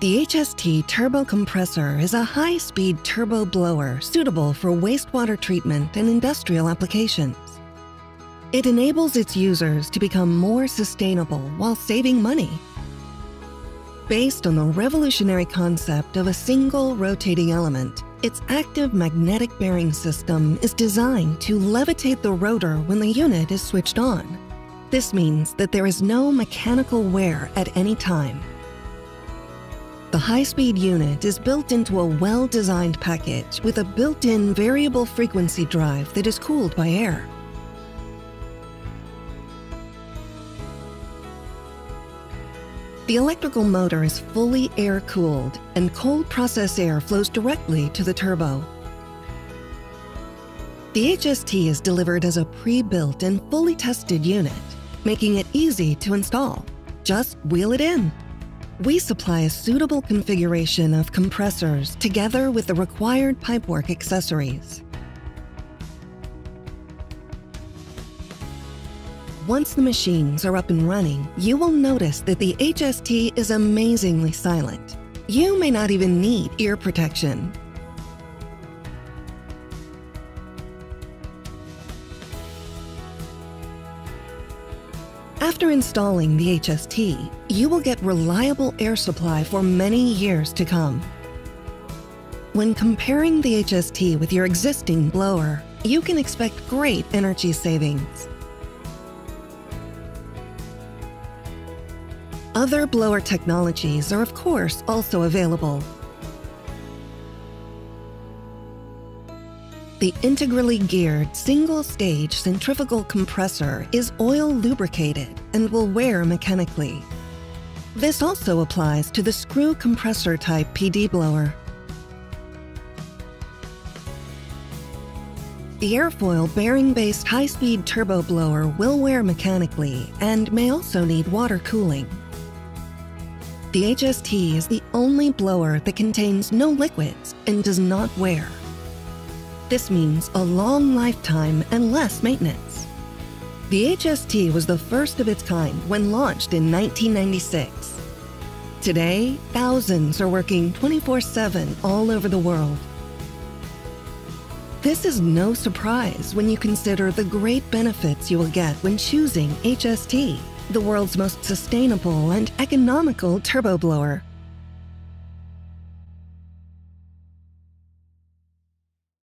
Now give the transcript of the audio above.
The HST turbo compressor is a high speed turbo blower suitable for wastewater treatment and industrial applications. It enables its users to become more sustainable while saving money. Based on the revolutionary concept of a single rotating element, its active magnetic bearing system is designed to levitate the rotor when the unit is switched on. This means that there is no mechanical wear at any time. The high-speed unit is built into a well-designed package with a built-in variable frequency drive that is cooled by air. The electrical motor is fully air-cooled and cold process air flows directly to the turbo. The HST is delivered as a pre-built and fully tested unit, making it easy to install. Just wheel it in. We supply a suitable configuration of compressors together with the required pipework accessories. Once the machines are up and running, you will notice that the HST is amazingly silent. You may not even need ear protection. After installing the HST, you will get reliable air supply for many years to come. When comparing the HST with your existing blower, you can expect great energy savings. Other blower technologies are of course also available, The integrally geared single-stage centrifugal compressor is oil lubricated and will wear mechanically. This also applies to the screw compressor type PD blower. The airfoil bearing-based high-speed turbo blower will wear mechanically and may also need water cooling. The HST is the only blower that contains no liquids and does not wear. This means a long lifetime and less maintenance. The HST was the first of its kind when launched in 1996. Today, thousands are working 24 7 all over the world. This is no surprise when you consider the great benefits you will get when choosing HST, the world's most sustainable and economical turbo blower.